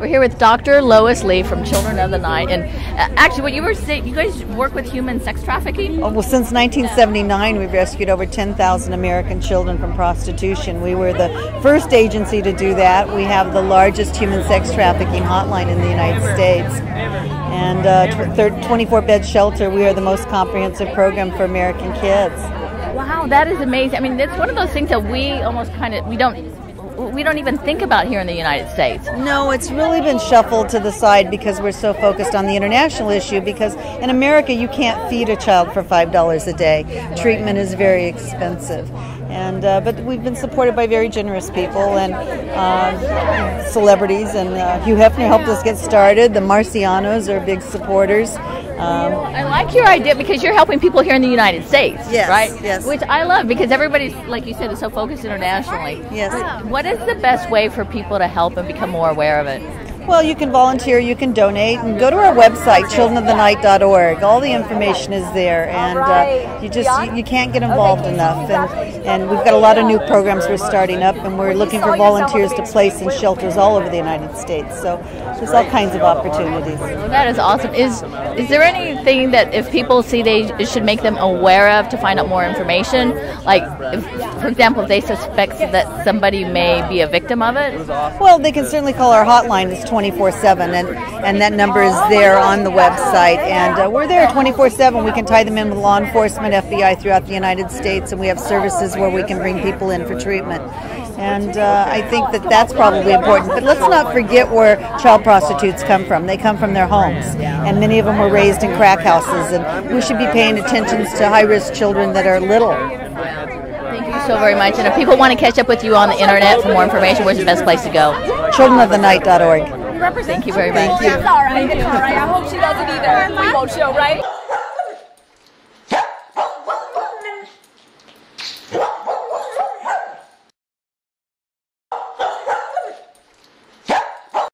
We're here with Dr. Lois Lee from Children of the Night, and uh, actually, what you were saying, you guys work with human sex trafficking. Oh, well, since 1979, we've rescued over 10,000 American children from prostitution. We were the first agency to do that. We have the largest human sex trafficking hotline in the United States. And uh, 24 bed shelter, we are the most comprehensive program for American kids. Wow, that is amazing. I mean, it's one of those things that we almost kind of we don't we don't even think about here in the United States. No, it's really been shuffled to the side because we're so focused on the international issue. Because in America, you can't feed a child for five dollars a day. Treatment is very expensive, and uh, but we've been supported by very generous people and uh, celebrities. And uh, Hugh Hefner helped us get started. The Marcianos are big supporters. Um, I like your idea because you're helping people here in the United States, yes, right? Yes. Which I love because everybody's, like you said, is so focused internationally. Yes. But what is the best way for people to help and become more aware of it? Well, you can volunteer, you can donate, and go to our website, childrenofthenight.org. All the information is there, and uh, you just you, you, can't get involved enough. And and we've got a lot of new programs we're starting up, and we're looking for volunteers to place in shelters all over the United States. So there's all kinds of opportunities. Well, that is awesome. Is is there anything that if people see they should make them aware of to find out more information? Like, if, for example, if they suspect that somebody may be a victim of it? Well, they can certainly call our hotline. It's 24 7, and, and that number is there on the website. And uh, we're there 24 7. We can tie them in with law enforcement, FBI throughout the United States, and we have services where we can bring people in for treatment. And uh, I think that that's probably important. But let's not forget where child prostitutes come from. They come from their homes, and many of them were raised in crack houses. And we should be paying attention to high risk children that are little. Thank you so very much. And if people want to catch up with you on the internet for more information, where's the best place to go? Childrenofthenight.org. Thank you very much. Thank you. That's all right. It's all right. I hope she doesn't either. We won't show, right?